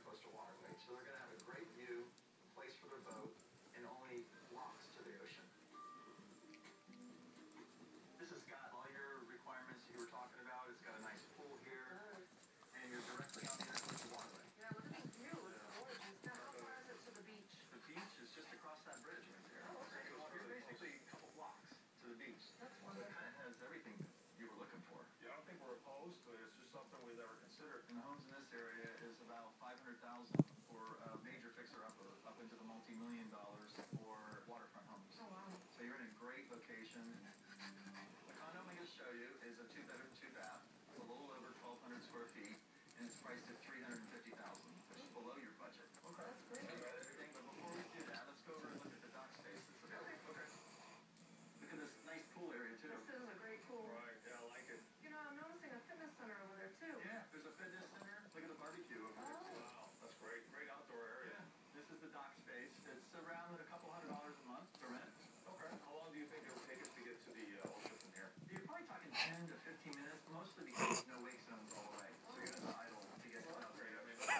the coastal waterway. So they're going to have a great view, a place for their boat, and only blocks to the ocean. This has got all your requirements you were talking about. It's got a nice pool here, and you're directly on the intercoastal waterway. Yeah, look at that view. It's gorgeous. Now, how far is it to the beach? The beach is just across that bridge right there. Oh, okay. So you're basically a couple blocks to the beach. That's wonderful. So it kind of has everything you were looking for. Yeah, I don't think we're opposed but. It's just something we've never considered. And the homes in this area million for waterfront homes. Oh, wow. So you're in a great location. The condo I'm going to show you is a two-bedroom, two-bath. It's a little over 1,200 square feet, and it's priced at 350000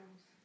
comes.